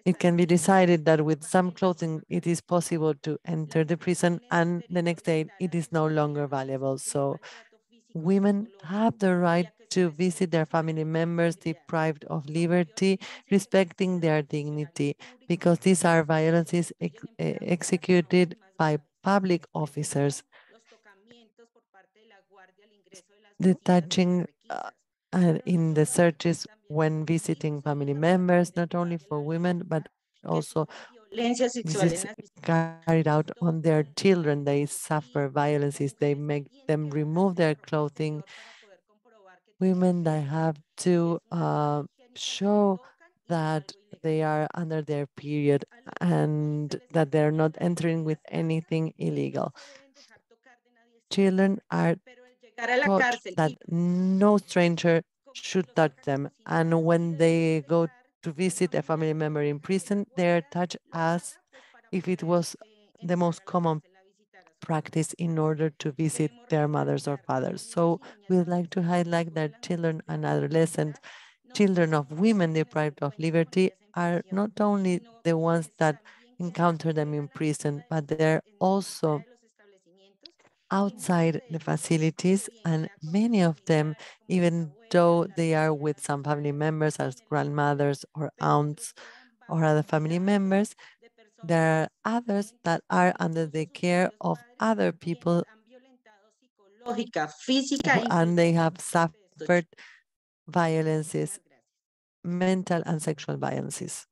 it can be decided that with some clothing, it is possible to enter the prison and the next day it is no longer valuable. So women have the right to visit their family members deprived of liberty, respecting their dignity, because these are violences ex executed by public officers. The touching uh, in the searches when visiting family members, not only for women, but also this is carried out on their children. They suffer violences. They make them remove their clothing. Women that have to uh, show that they are under their period and that they're not entering with anything illegal. Children are taught that no stranger should touch them. And when they go to visit a family member in prison, they're touched as if it was the most common practice in order to visit their mothers or fathers. So we'd like to highlight that children and adolescents, children of women deprived of liberty are not only the ones that encounter them in prison, but they're also outside the facilities and many of them, even though they are with some family members as grandmothers or aunts or other family members, there are others that are under the care of other people and they have suffered violences, mental and sexual violences.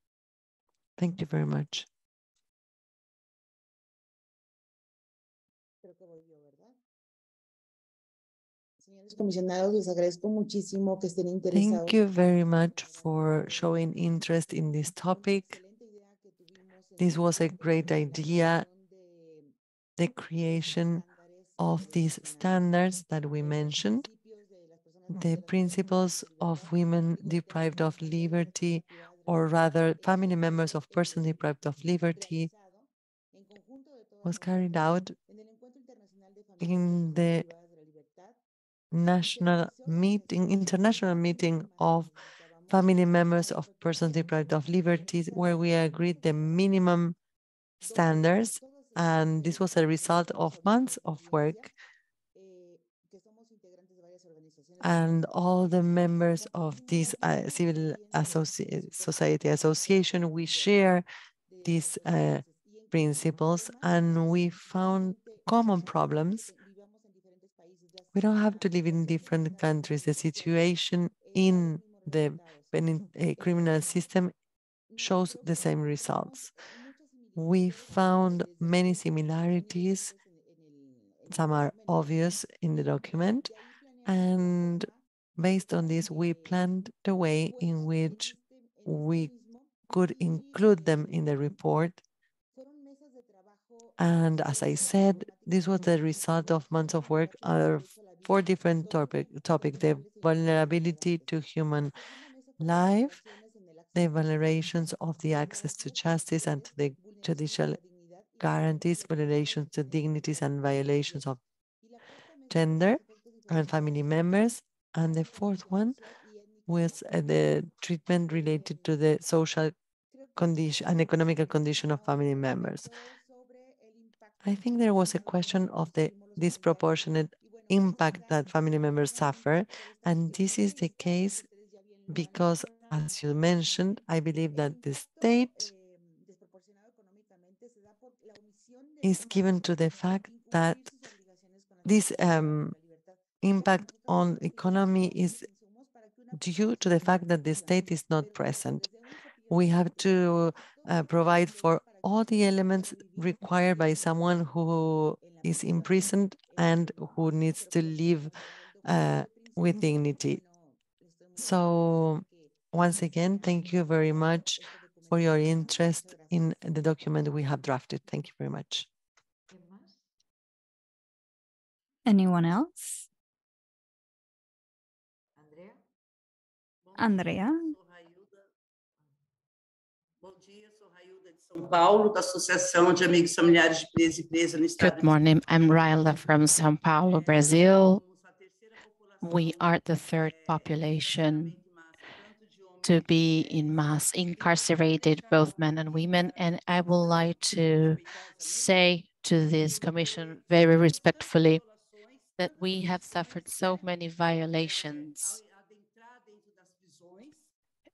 Thank you very much. Thank you very much for showing interest in this topic. This was a great idea, the creation of these standards that we mentioned, the principles of women deprived of liberty, or rather family members of persons deprived of liberty, was carried out in the national meeting, international meeting of family members of persons deprived of liberties, where we agreed the minimum standards. And this was a result of months of work. And all the members of this uh, civil associ society association, we share these uh, principles and we found common problems we don't have to live in different countries. The situation in the eh, criminal system shows the same results. We found many similarities. Some are obvious in the document. And based on this, we planned the way in which we could include them in the report. And as I said, this was the result of months of work on four different topic, topics, the vulnerability to human life, the vulnerations of the access to justice and to the judicial guarantees, vulnerations to dignities and violations of gender and family members. And the fourth one was uh, the treatment related to the social condition and economical condition of family members. I think there was a question of the disproportionate impact that family members suffer. And this is the case because, as you mentioned, I believe that the state is given to the fact that this um, impact on economy is due to the fact that the state is not present. We have to uh, provide for all the elements required by someone who is imprisoned and who needs to live uh, with dignity. So once again, thank you very much for your interest in the document we have drafted. Thank you very much. Anyone else? Andrea? Andrea? Good morning. I'm Raila from São Paulo, Brazil. We are the third population to be in mass incarcerated, both men and women. And I would like to say to this commission very respectfully that we have suffered so many violations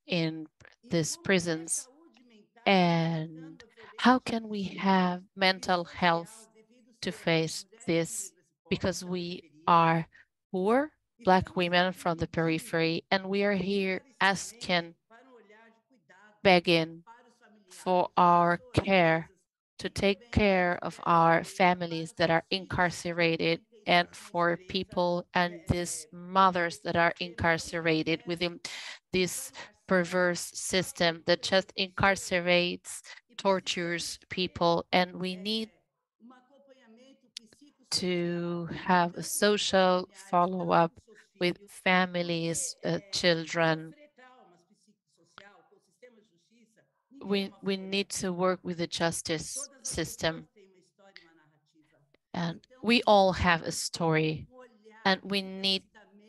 in these prisons and how can we have mental health to face this? Because we are poor, Black women from the periphery, and we are here asking, begging for our care, to take care of our families that are incarcerated and for people and these mothers that are incarcerated within this perverse system that just incarcerates, tortures people, and we need to have a social follow-up with families, uh, children. We, we need to work with the justice system. And we all have a story and we need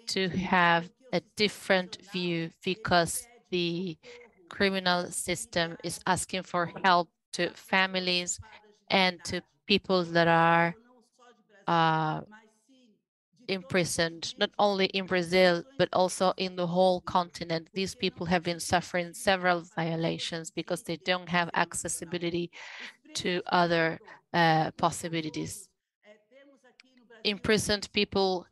to have a different view because the criminal system is asking for help to families and to people that are uh, imprisoned, not only in Brazil, but also in the whole continent. These people have been suffering several violations because they don't have accessibility to other uh, possibilities. Imprisoned people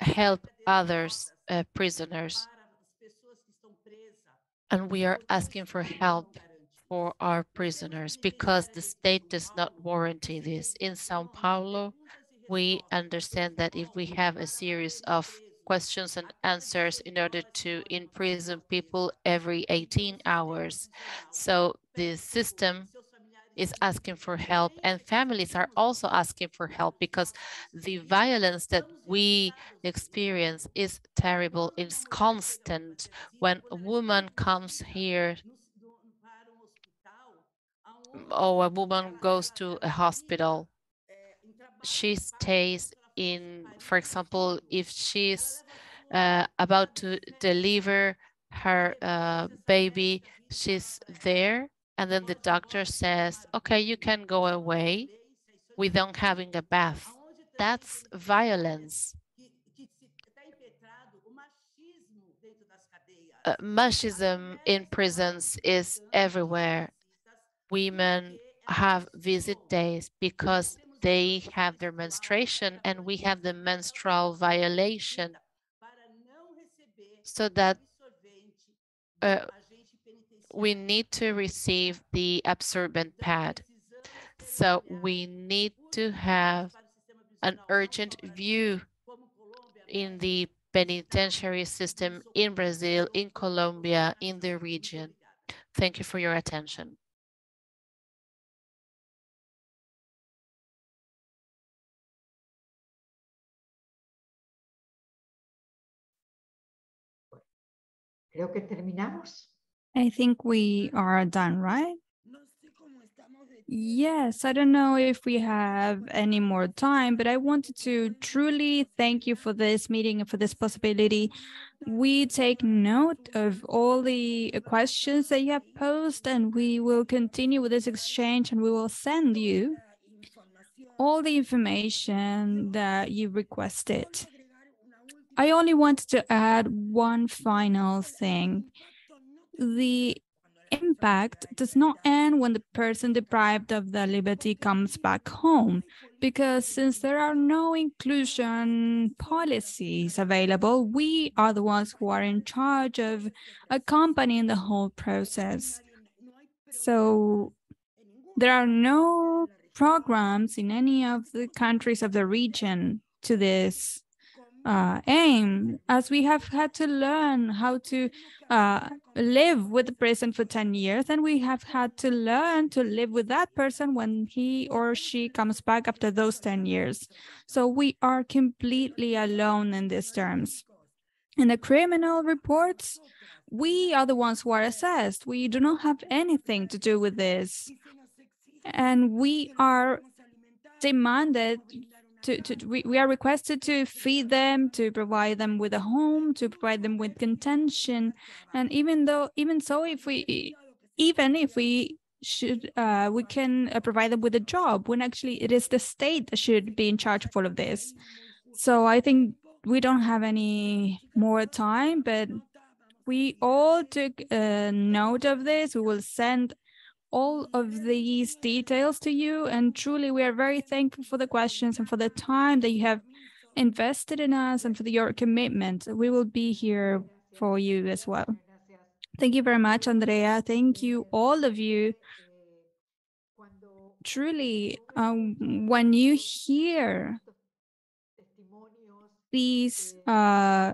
help others, uh, prisoners, and we are asking for help for our prisoners because the state does not warranty this. In Sao Paulo, we understand that if we have a series of questions and answers in order to imprison people every 18 hours. So the system is asking for help and families are also asking for help because the violence that we experience is terrible. It's constant. When a woman comes here or a woman goes to a hospital she stays in for example if she's uh, about to deliver her uh, baby she's there and then the doctor says, okay, you can go away without having a bath. That's violence. Uh, machism in prisons is everywhere. Women have visit days because they have their menstruation and we have the menstrual violation so that uh, we need to receive the absorbent pad. So we need to have an urgent view in the penitentiary system in Brazil, in Colombia, in the region. Thank you for your attention. Creo que terminamos. I think we are done, right? Yes, I don't know if we have any more time, but I wanted to truly thank you for this meeting and for this possibility. We take note of all the questions that you have posed, and we will continue with this exchange and we will send you all the information that you requested. I only wanted to add one final thing. The impact does not end when the person deprived of the liberty comes back home, because since there are no inclusion policies available, we are the ones who are in charge of accompanying the whole process. So there are no programs in any of the countries of the region to this uh, aim, as we have had to learn how to uh, live with the person for 10 years, and we have had to learn to live with that person when he or she comes back after those 10 years. So we are completely alone in these terms. In the criminal reports, we are the ones who are assessed. We do not have anything to do with this. And we are demanded to, to we, we are requested to feed them, to provide them with a home, to provide them with contention. And even though, even so, if we, even if we should, uh, we can uh, provide them with a job when actually it is the state that should be in charge of all of this. So I think we don't have any more time, but we all took a note of this. We will send all of these details to you. And truly, we are very thankful for the questions and for the time that you have invested in us and for the, your commitment. We will be here for you as well. Thank you very much, Andrea. Thank you, all of you. Truly, um, when you hear these uh,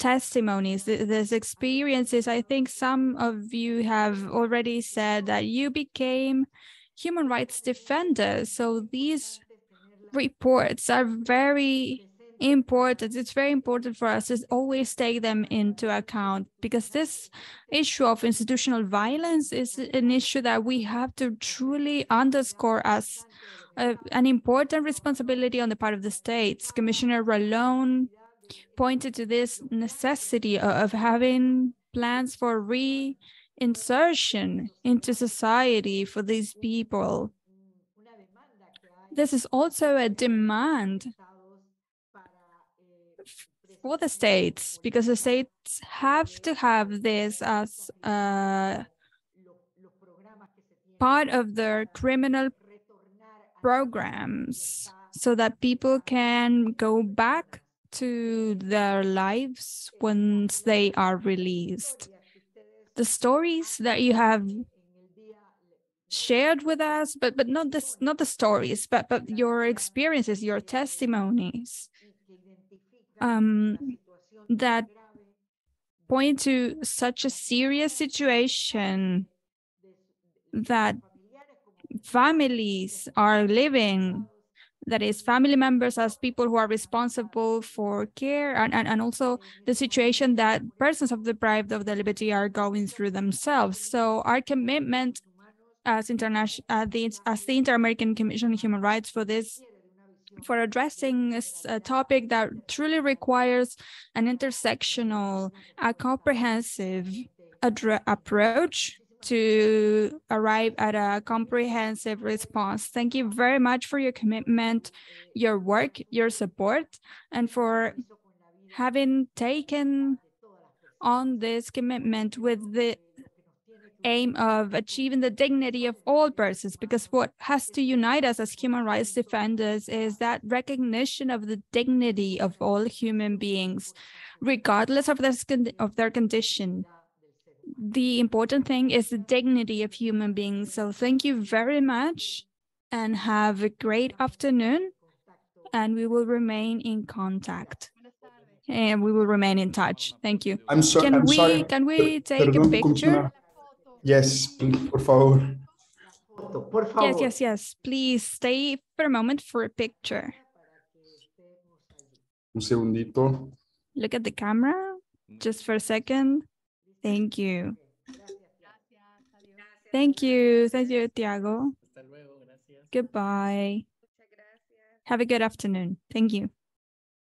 testimonies, these experiences. I think some of you have already said that you became human rights defenders. So these reports are very important. It's very important for us to always take them into account because this issue of institutional violence is an issue that we have to truly underscore as an important responsibility on the part of the states. Commissioner Ralón pointed to this necessity of having plans for reinsertion into society for these people. This is also a demand for the states because the states have to have this as a part of their criminal programs so that people can go back to their lives once they are released. The stories that you have shared with us, but but not this not the stories, but but your experiences, your testimonies um, that point to such a serious situation that families are living that is family members as people who are responsible for care and, and, and also the situation that persons of deprived of the liberty are going through themselves. So our commitment as international uh, the, as the Inter-American Commission on Human Rights for this for addressing this a topic that truly requires an intersectional, a comprehensive approach to arrive at a comprehensive response. Thank you very much for your commitment, your work, your support, and for having taken on this commitment with the aim of achieving the dignity of all persons because what has to unite us as human rights defenders is that recognition of the dignity of all human beings regardless of their, of their condition the important thing is the dignity of human beings. So thank you very much and have a great afternoon. And we will remain in contact. And we will remain in touch. Thank you. I'm, so, can I'm we, sorry. Can we take Perdón, a picture? Yes, por favor. Por favor. Yes, yes, yes. Please stay for a moment for a picture. Un segundito. Look at the camera just for a second. Thank you. Thank you. Thank you, Tiago. Goodbye. Have a good afternoon. Thank you.